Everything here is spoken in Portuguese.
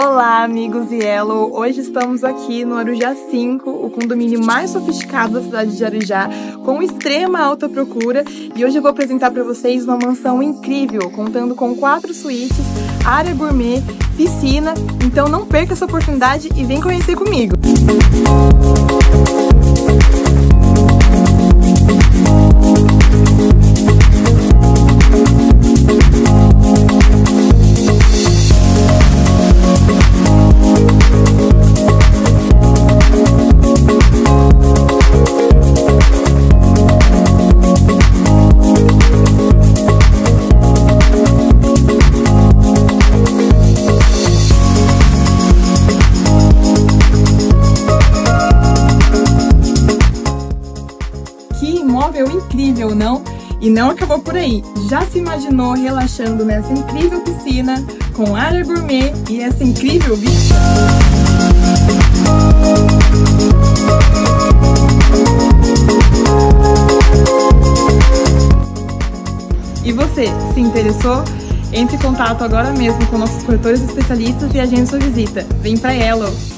Olá, amigos e Elo! Hoje estamos aqui no Arujá 5, o condomínio mais sofisticado da cidade de Arujá, com extrema alta procura. E hoje eu vou apresentar para vocês uma mansão incrível, contando com quatro suítes, área gourmet, piscina. Então não perca essa oportunidade e vem conhecer comigo! Música imóvel incrível, não? E não acabou por aí. Já se imaginou relaxando nessa incrível piscina, com área gourmet e essa incrível vista? E você, se interessou? Entre em contato agora mesmo com nossos corretores especialistas e agende sua visita. Vem pra Yellow!